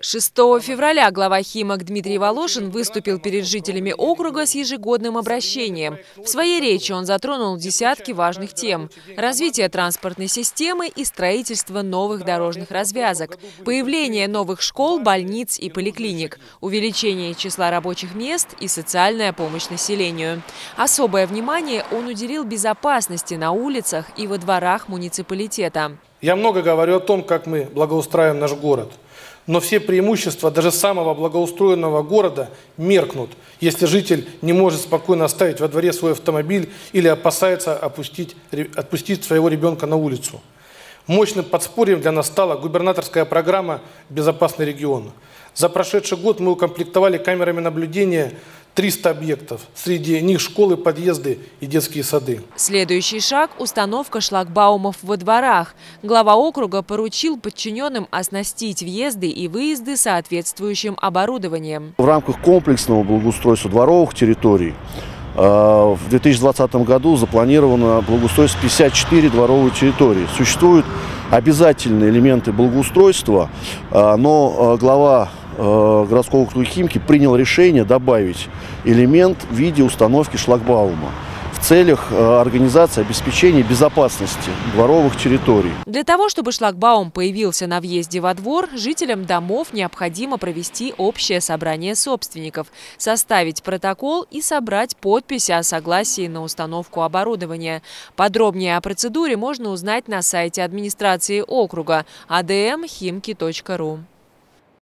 6 февраля глава Химок Дмитрий Волошин выступил перед жителями округа с ежегодным обращением. В своей речи он затронул десятки важных тем – развитие транспортной системы и строительство новых дорожных развязок, появление новых школ, больниц и поликлиник, увеличение числа рабочих мест и социальная помощь населению. Особое внимание он уделил безопасности на улицах и во дворах муниципалитета. Я много говорю о том, как мы благоустраиваем наш город – но все преимущества даже самого благоустроенного города меркнут, если житель не может спокойно оставить во дворе свой автомобиль или опасается опустить, отпустить своего ребенка на улицу. Мощным подспорьем для нас стала губернаторская программа «Безопасный регион». За прошедший год мы укомплектовали камерами наблюдения 300 объектов. Среди них школы, подъезды и детские сады. Следующий шаг – установка шлагбаумов во дворах. Глава округа поручил подчиненным оснастить въезды и выезды соответствующим оборудованием. В рамках комплексного благоустройства дворовых территорий э, в 2020 году запланировано благоустройство 54 дворовые территории. Существуют обязательные элементы благоустройства, э, но э, глава Э, городского округа Химки принял решение добавить элемент в виде установки шлагбаума целях э, организации обеспечения безопасности дворовых территорий. Для того, чтобы шлагбаум появился на въезде во двор, жителям домов необходимо провести общее собрание собственников, составить протокол и собрать подписи о согласии на установку оборудования. Подробнее о процедуре можно узнать на сайте администрации округа admhimki.ru.